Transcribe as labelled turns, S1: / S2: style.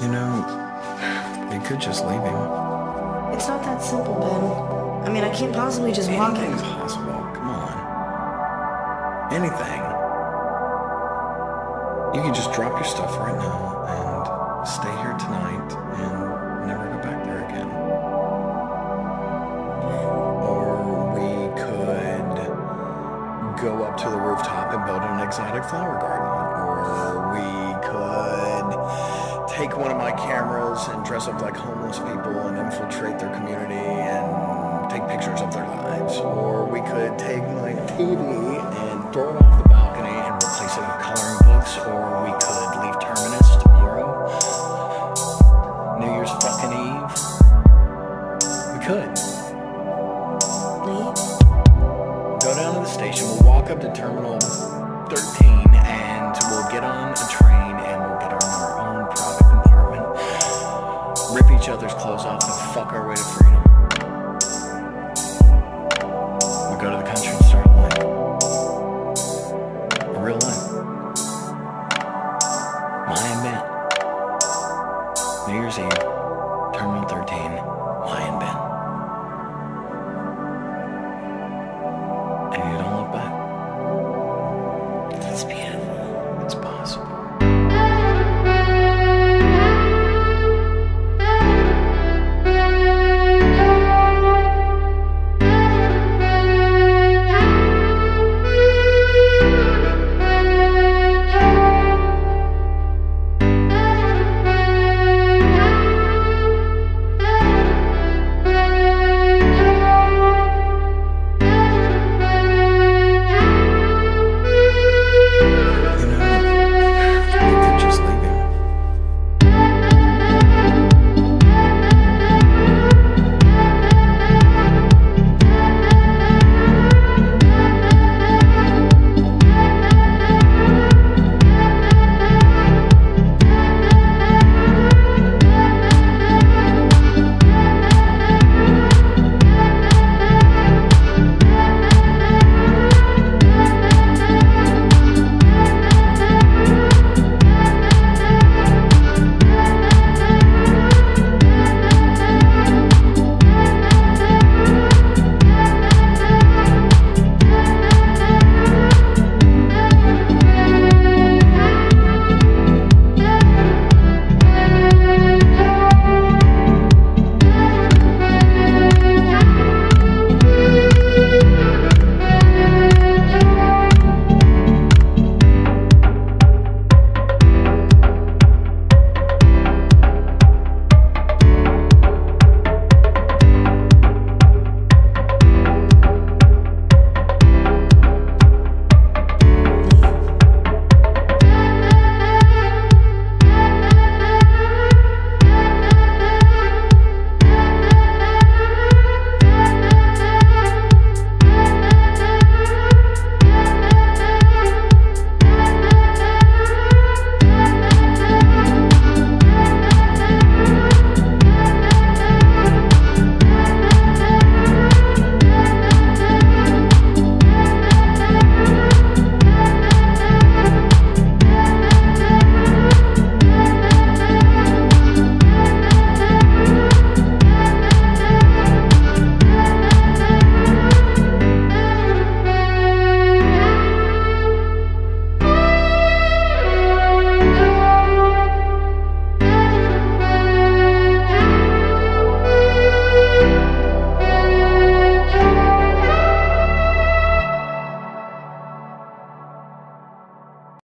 S1: You know, you could just leave him.
S2: It's not that simple, Ben. I mean, I can't possibly just walk in.
S1: Anything's possible. Come on. Anything. You can just drop your stuff right now and stay here tonight and never go back there again. Or we could go up to the rooftop and build an exotic flower garden. Or we could take one of my cameras and dress up like homeless people and infiltrate their community and take pictures of their lives. Or we could take my TV and throw it off the balcony and replace it with coloring books. Or we could leave Terminus tomorrow. New Year's fucking Eve. We could. Other's clothes off and fuck our way to freedom. We'll go to the country